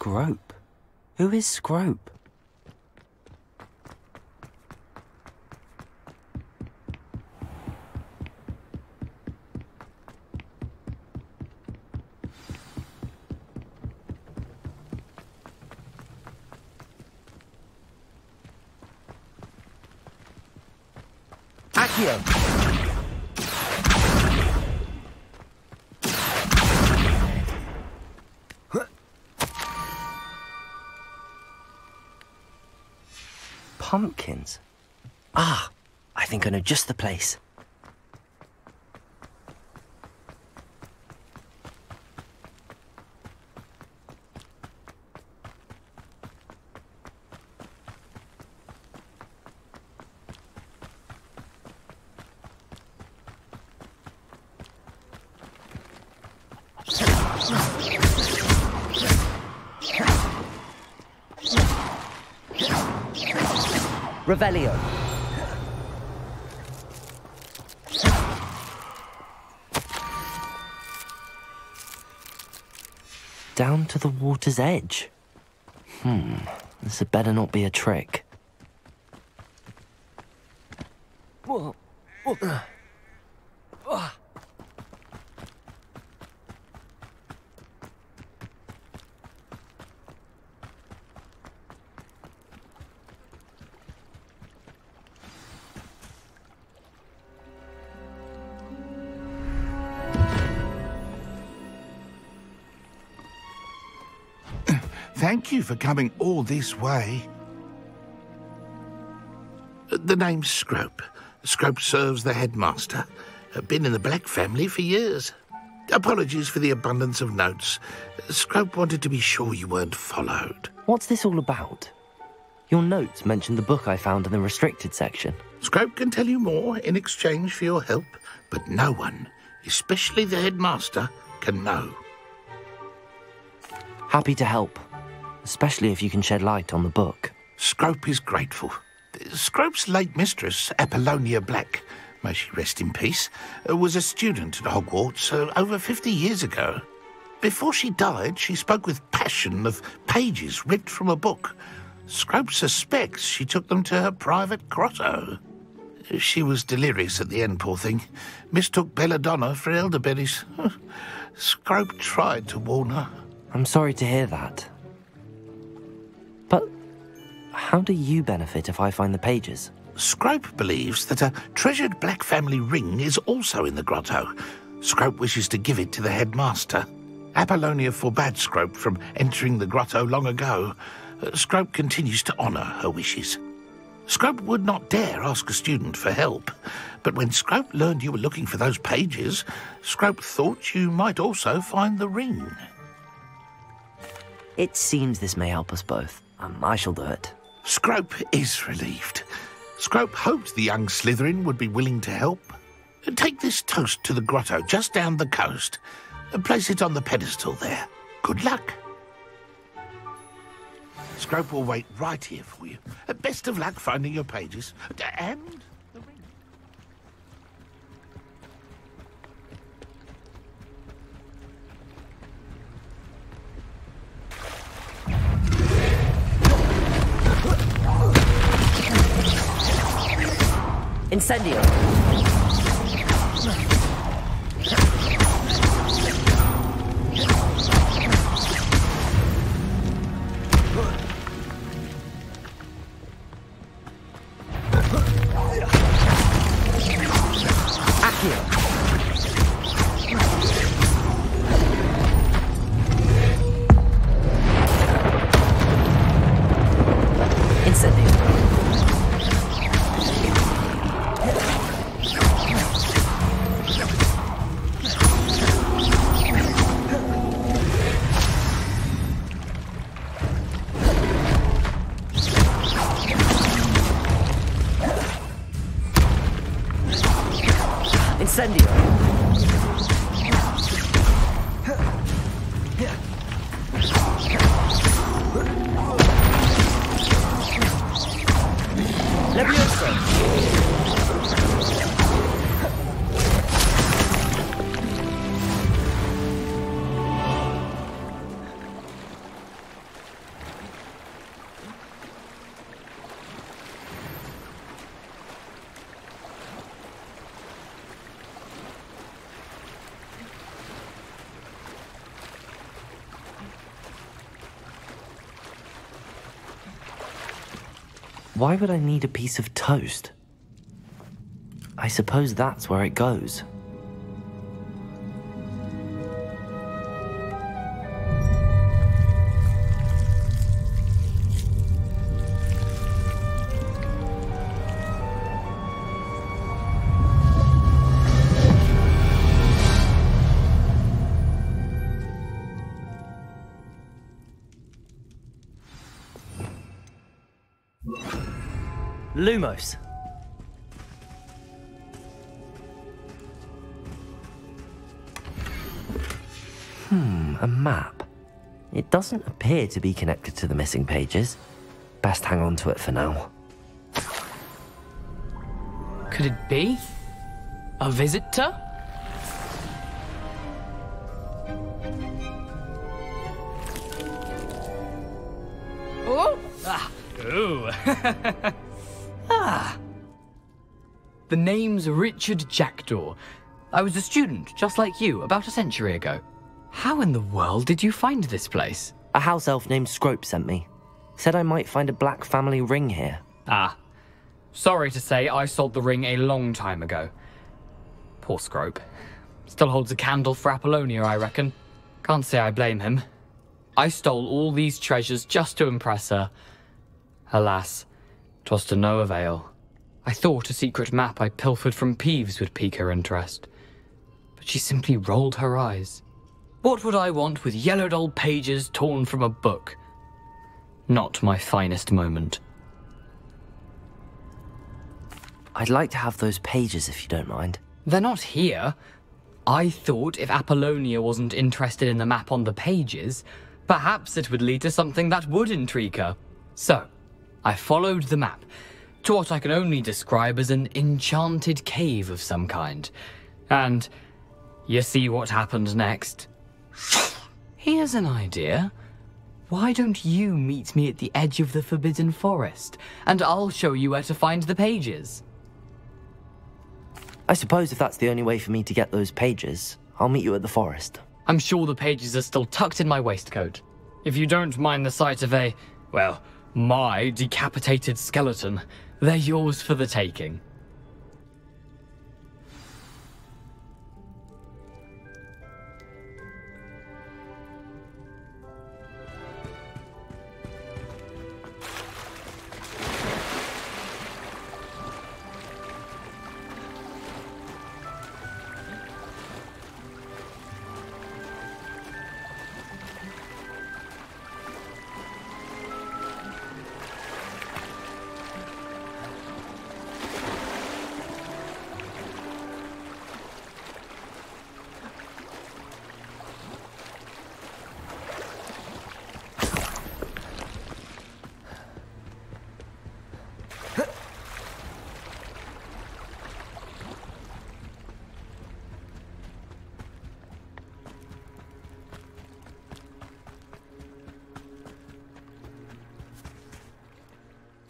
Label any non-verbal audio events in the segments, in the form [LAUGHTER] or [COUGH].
Scrope? Who is Scrope? Accio! Pumpkins? Ah, I think I know just the place. Revelio. Down to the water's edge. Hmm, this had better not be a trick. Thank you for coming all this way. The name's Scrope. Scrope serves the headmaster. Been in the Black family for years. Apologies for the abundance of notes. Scrope wanted to be sure you weren't followed. What's this all about? Your notes mentioned the book I found in the restricted section. Scrope can tell you more in exchange for your help, but no one, especially the headmaster, can know. Happy to help, especially if you can shed light on the book. Scrope is grateful. Scrope's late mistress, Apollonia Black, may she rest in peace, uh, was a student at Hogwarts uh, over 50 years ago. Before she died, she spoke with passion of pages ripped from a book. Scrope suspects she took them to her private grotto. She was delirious at the end, poor thing. Mistook belladonna for elderberries. [LAUGHS] Scrope tried to warn her. I'm sorry to hear that. But how do you benefit if I find the pages? Scrope believes that a treasured black family ring is also in the grotto. Scrope wishes to give it to the headmaster. Apollonia forbade Scrope from entering the grotto long ago. Scrope continues to honour her wishes. Scrope would not dare ask a student for help, but when Scrope learned you were looking for those pages, Scrope thought you might also find the ring. It seems this may help us both. I shall do it. Scrope is relieved. Scrope hoped the young Slytherin would be willing to help. Take this toast to the grotto just down the coast and place it on the pedestal there. Good luck. Scrope will wait right here for you. Best of luck finding your pages. And Incendio. Incendio. Levioso. Why would I need a piece of toast? I suppose that's where it goes. Lumos. Hmm, a map. It doesn't appear to be connected to the missing pages. Best hang on to it for now. Could it be? A visitor? Oh! Ah! [LAUGHS] Ooh! [LAUGHS] ah! The name's Richard Jackdaw. I was a student, just like you, about a century ago. How in the world did you find this place? A house elf named Scrope sent me. Said I might find a black family ring here. Ah. Sorry to say, I sold the ring a long time ago. Poor Scrope. Still holds a candle for Apollonia, I reckon. Can't say I blame him. I stole all these treasures just to impress her. Alas, 'twas to no avail. I thought a secret map I pilfered from Peeves would pique her interest. But she simply rolled her eyes. What would I want with yellowed old pages torn from a book? Not my finest moment. I'd like to have those pages if you don't mind. They're not here. I thought if Apollonia wasn't interested in the map on the pages, perhaps it would lead to something that would intrigue her. So, I followed the map to what I can only describe as an enchanted cave of some kind. And you see what happened next? [SIGHS] Here's an idea. Why don't you meet me at the edge of the Forbidden Forest, and I'll show you where to find the pages? I suppose if that's the only way for me to get those pages, I'll meet you at the forest. I'm sure the pages are still tucked in my waistcoat. If you don't mind the sight of a, well, my decapitated skeleton, they're yours for the taking.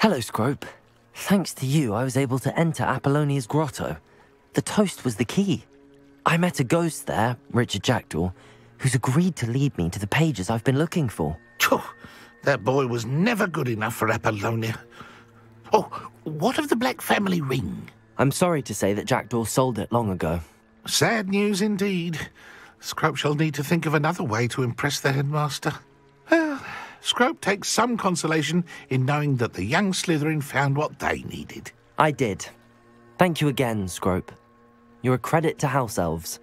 Hello, Scrope. Thanks to you, I was able to enter Apollonia's grotto. The toast was the key. I met a ghost there, Richard Jackdaw, who's agreed to lead me to the pages I've been looking for. Phew, that boy was never good enough for Apollonia. Oh, what of the Black family ring? I'm sorry to say that Jackdaw sold it long ago. Sad news indeed. Scrope shall need to think of another way to impress the headmaster. Scrope takes some consolation in knowing that the young Slytherin found what they needed. I did. Thank you again, Scrope. You're a credit to House Elves.